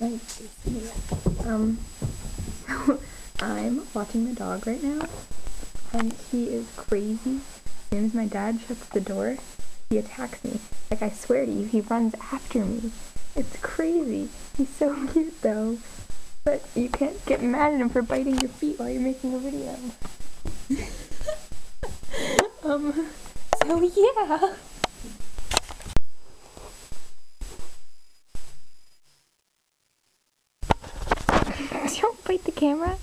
Um, I'm watching the dog right now, and he is crazy. As soon as my dad shuts the door, he attacks me. Like I swear to you, he runs after me. It's crazy. He's so cute though. But you can't get mad at him for biting your feet while you're making a video. um, so yeah. Don't bite the camera.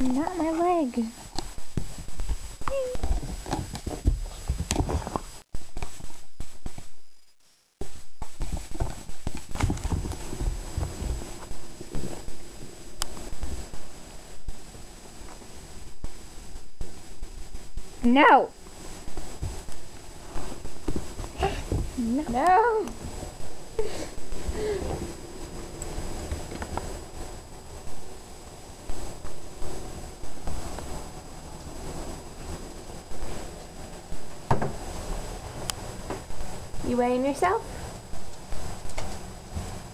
Not my leg. No. No. no. You weighing yourself?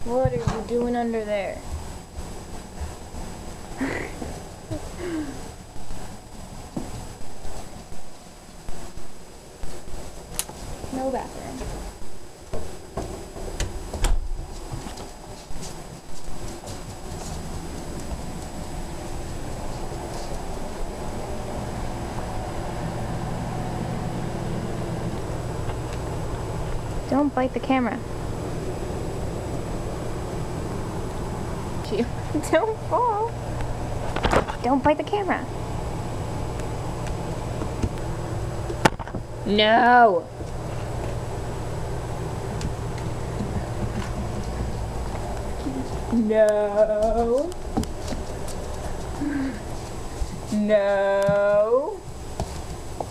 What are you doing under there? no bathroom. Don't bite the camera. You don't fall. Don't bite the camera. No. No. No.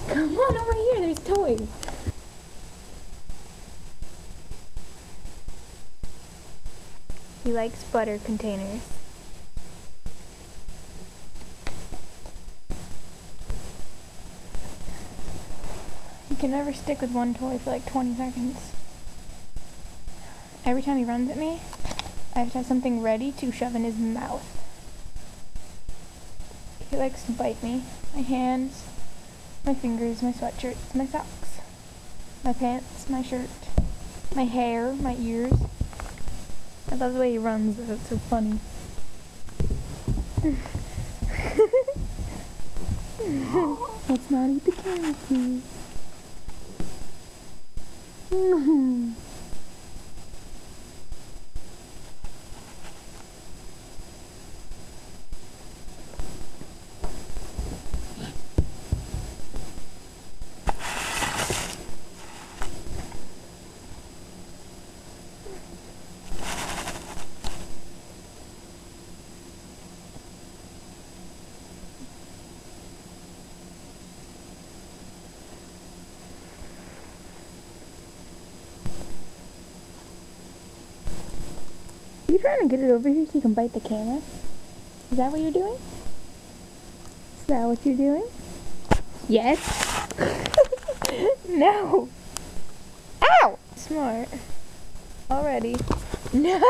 Come on over here, there's toys. He likes butter containers. He can never stick with one toy for like 20 seconds. Every time he runs at me, I have to have something ready to shove in his mouth. He likes to bite me. My hands, my fingers, my sweatshirts, my socks, my pants, my shirt, my hair, my ears. I love the way he runs, though. It's so funny. Let's not eat the camera, please. You trying to get it over here so you can bite the camera? Is that what you're doing? Is that what you're doing? Yes? no! Ow! Smart. Already. No!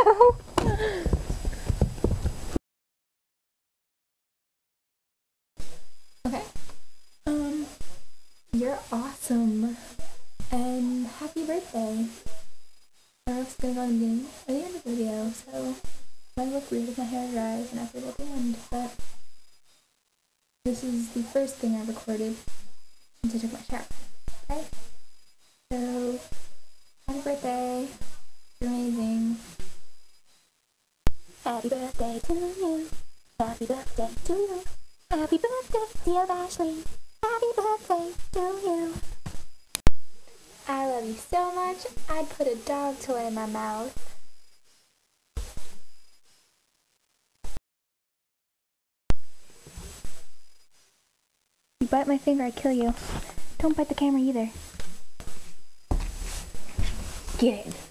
okay. Um, you're awesome. And happy birthday. I was gonna go in the end of the video, so it might look weird if my hair dries and I after at the end, but this is the first thing I recorded since I took my shower. Okay? So happy birthday. You're amazing. Happy birthday to you. Happy birthday to you. Happy birthday, dear Ashley. Happy birthday to you. Love you so much, I'd put a dog toy in my mouth. You bite my finger, I kill you. Don't bite the camera either. Get it. Get it.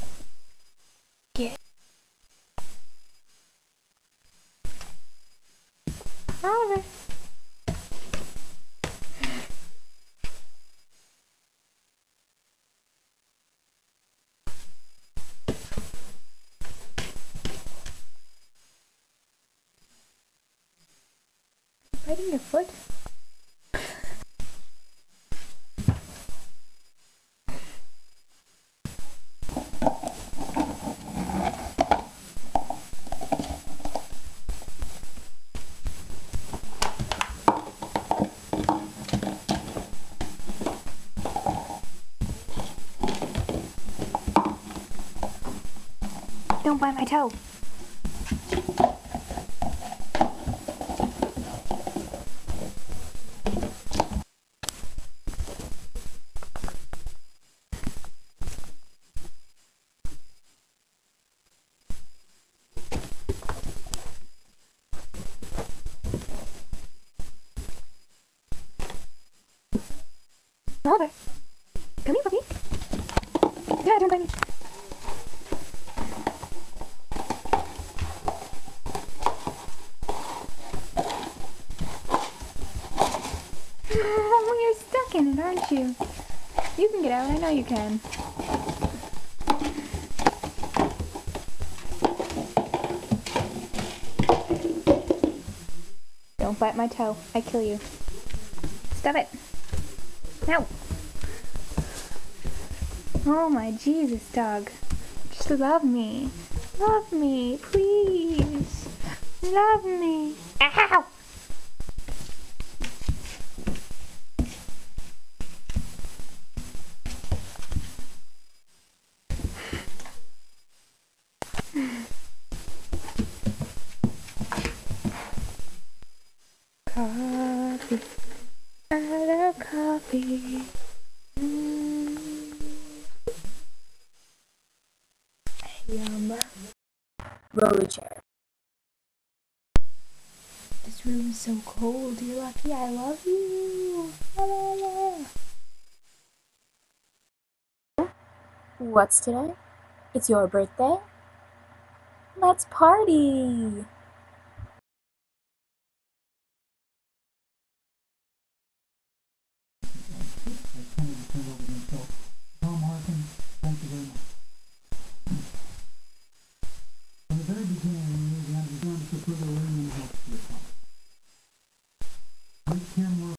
Biting your foot? Don't bite my toe. Come here, puppy. Yeah, don't bite me. You're stuck in it, aren't you? You can get out. I know you can. Don't bite my toe. I kill you. Stop it. No. Oh my Jesus, dog. Just love me. Love me, please. Love me. Ow! Love coffee. Mm. Yum. Roller chair. This room is so cold. You're lucky. I love you. What's today? It's your birthday? Let's party!